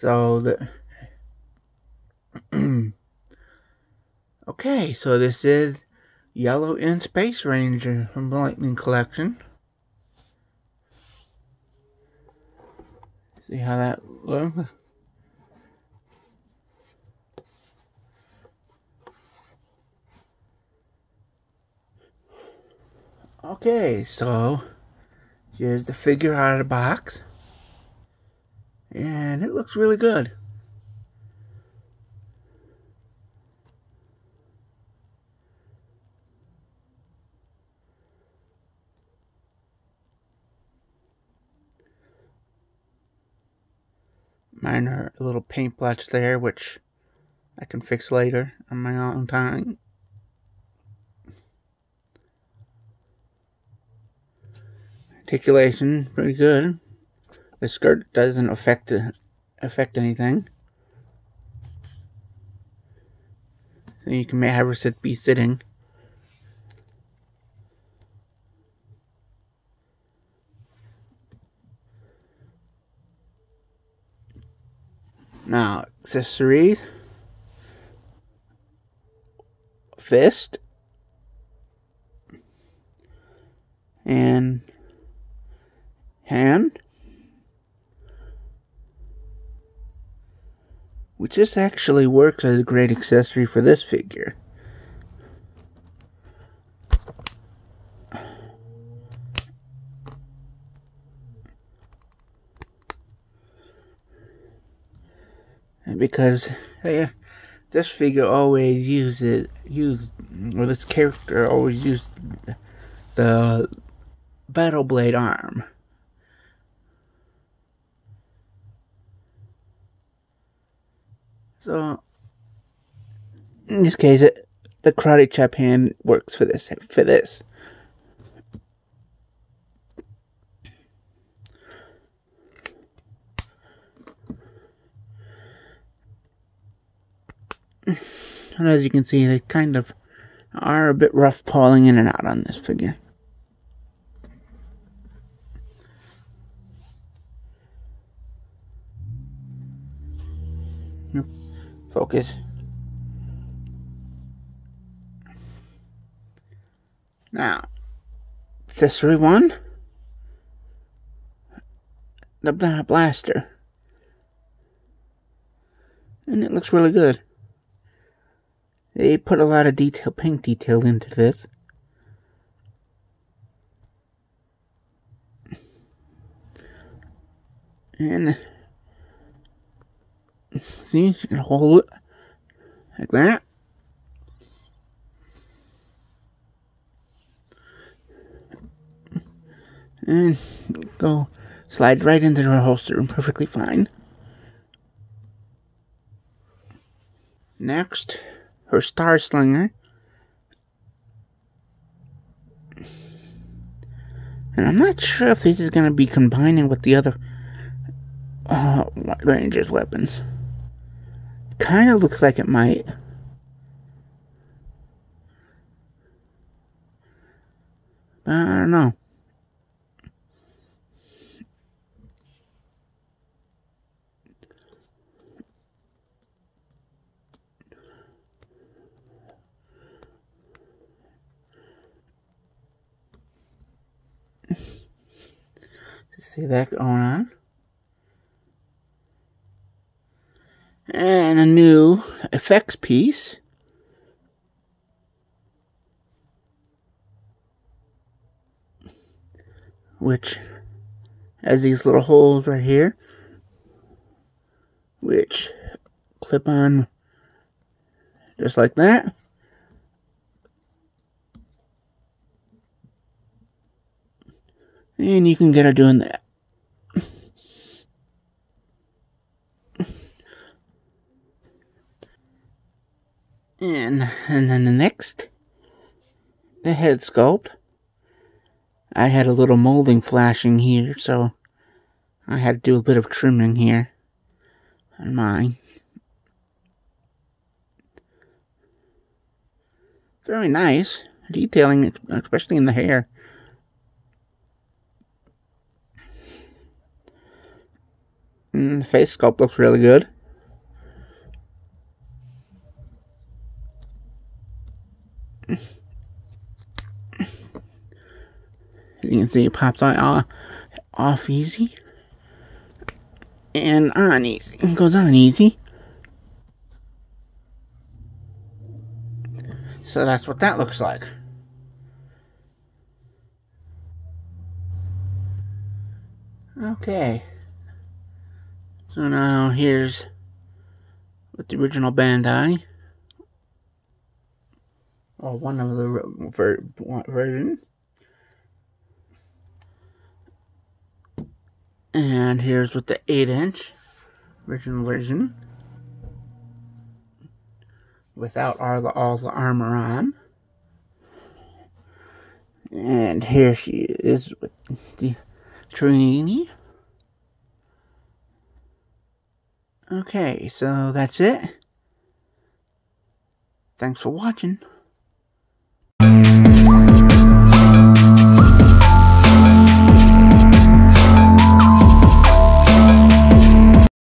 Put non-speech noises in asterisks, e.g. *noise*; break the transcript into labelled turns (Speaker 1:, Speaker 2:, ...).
Speaker 1: So the *clears throat* okay, so this is Yellow in Space Ranger from the Lightning Collection. See how that looks. Okay, so here's the figure out of the box. And it looks really good. minor little paint blotch there, which I can fix later on my own time. Articulation, pretty good. The skirt doesn't affect affect anything. So you can have her sit be sitting. Now, accessories. Fist. And hand. Which this actually works as a great accessory for this figure. because *laughs* hey, this figure always uses use or this character always used the battle blade arm. So in this case, it, the karate chop hand works for this for this. And as you can see, they kind of are a bit rough pulling in and out on this figure. Focus. Now, accessory one, the blaster. And it looks really good. They put a lot of detail, paint detail into this. And see, can hold it like that. And go slide right into the holster and perfectly fine. Next, her Star Slinger. And I'm not sure if this is going to be combining with the other uh, Ranger's weapons. Kind of looks like it might. But I don't know. See that going on. A new effects piece. Which has these little holes right here. Which clip on just like that. And you can get her doing that. And, and then the next, the head sculpt. I had a little molding flashing here, so I had to do a bit of trimming here on mine. Very nice detailing, especially in the hair. Mm, the face sculpt looks really good. You can see it pops on, off easy and on easy. It goes on easy. So that's what that looks like. Okay. So now here's with the original Bandai. Or one of the ver versions. And here's with the 8 inch original version. Without all the, all the armor on. And here she is with the Trini. Okay, so that's it. Thanks for watching.